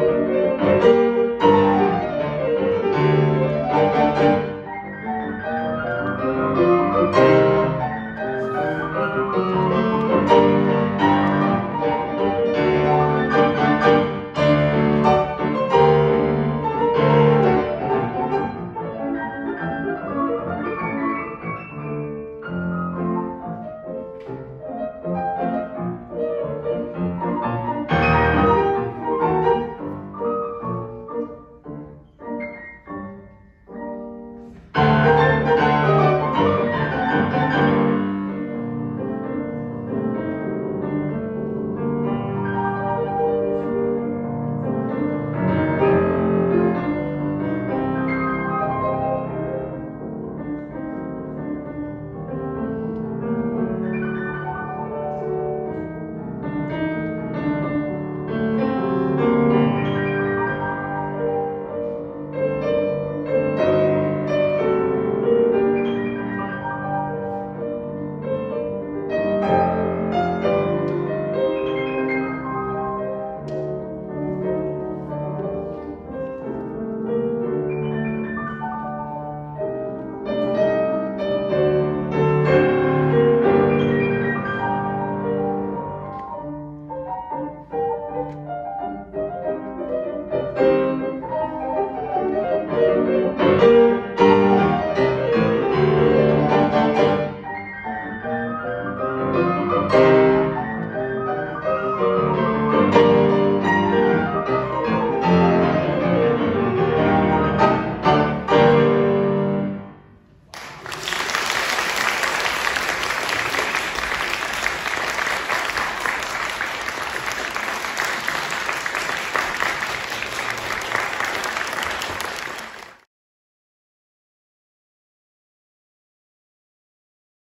Música